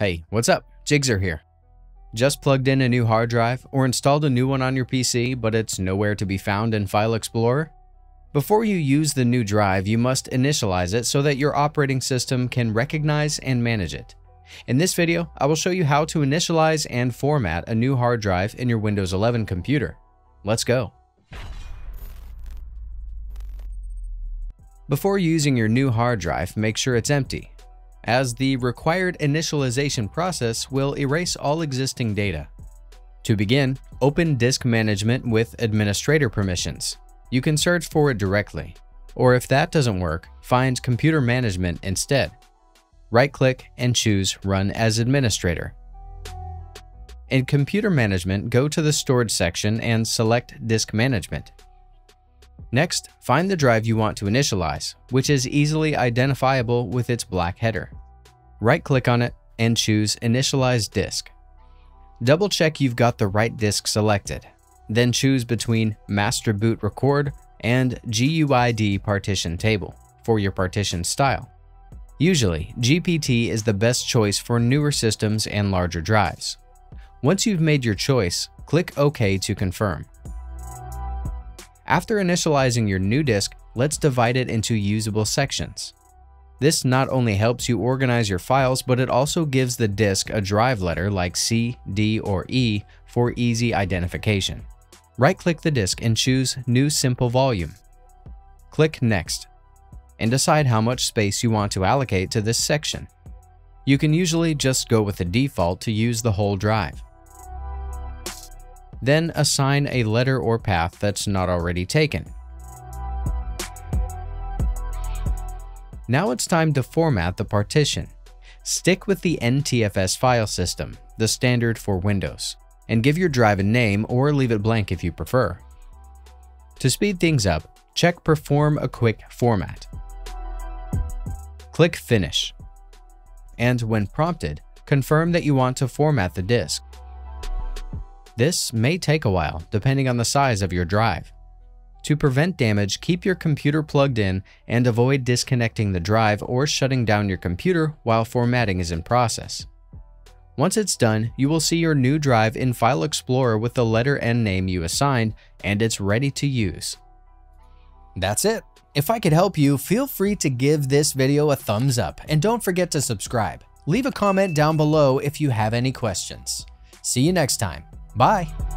Hey, what's up? Jigxor here. Just plugged in a new hard drive or installed a new one on your PC, but it's nowhere to be found in File Explorer? Before you use the new drive, you must initialize it so that your operating system can recognize and manage it. In this video, I will show you how to initialize and format a new hard drive in your Windows 11 computer. Let's go. Before using your new hard drive, make sure it's empty as the required initialization process will erase all existing data. To begin, open Disk Management with administrator permissions. You can search for it directly, or if that doesn't work, find Computer Management instead. Right-click and choose Run as Administrator. In Computer Management, go to the Storage section and select Disk Management. Next, find the drive you want to initialize, which is easily identifiable with its black header. Right-click on it and choose Initialize Disk. Double check you've got the right disk selected, then choose between Master Boot Record and GUID Partition Table for your partition style. Usually, GPT is the best choice for newer systems and larger drives. Once you've made your choice, click OK to confirm. After initializing your new disk, let's divide it into usable sections. This not only helps you organize your files, but it also gives the disk a drive letter like C, D, or E for easy identification. Right-click the disk and choose New Simple Volume. Click Next, and decide how much space you want to allocate to this section. You can usually just go with the default to use the whole drive. Then assign a letter or path that's not already taken. Now it's time to format the partition. Stick with the NTFS file system, the standard for Windows, and give your drive a name or leave it blank if you prefer. To speed things up, check Perform a Quick Format. Click Finish. And when prompted, confirm that you want to format the disk. This may take a while, depending on the size of your drive. To prevent damage, keep your computer plugged in and avoid disconnecting the drive or shutting down your computer while formatting is in process. Once it's done, you will see your new drive in File Explorer with the letter and name you assigned, and it's ready to use. That's it. If I could help you, feel free to give this video a thumbs up, and don't forget to subscribe. Leave a comment down below if you have any questions. See you next time. Bye.